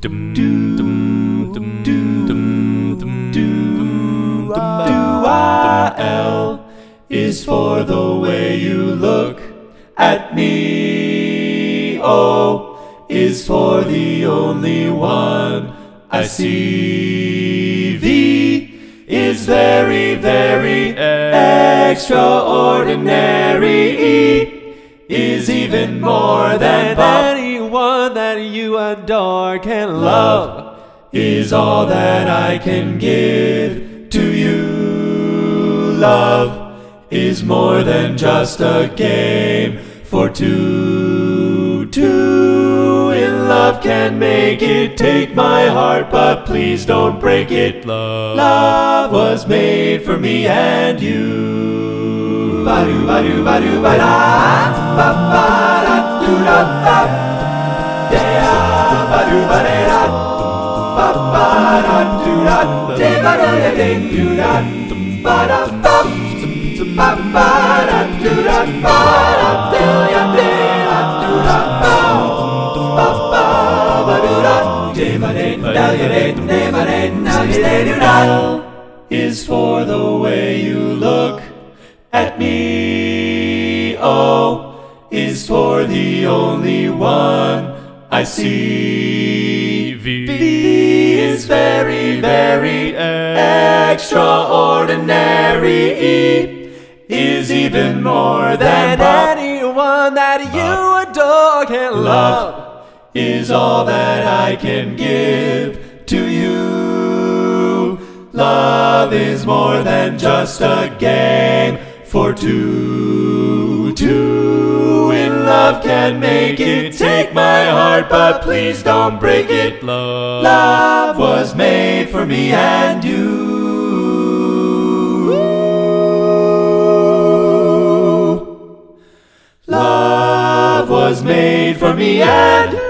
Dum, do, dum, dum, dum dum, dum, dum. L is for the way you look at me. O is for the only one I see. V is very, very extraordinary. E is even more than that you adore can love. Is all that I can give to you. Love is more than just a game for two. Two in love can make it. Take my heart, but please don't break it. Love, love was made for me and you. Ba-do, ba-do, ba-do, ba-da, ba-ba-da, do-da-da. Yeah, is for the way you look at me. Oh, is for the only one. I see. V, v is very, very extraordinary. E is even more than anyone that you adore can love. Is all that I can give to you. Love is more than just a game for two. Two can make it. Take my heart, but please don't break it. Love, love was made for me and you. Love was made for me and you.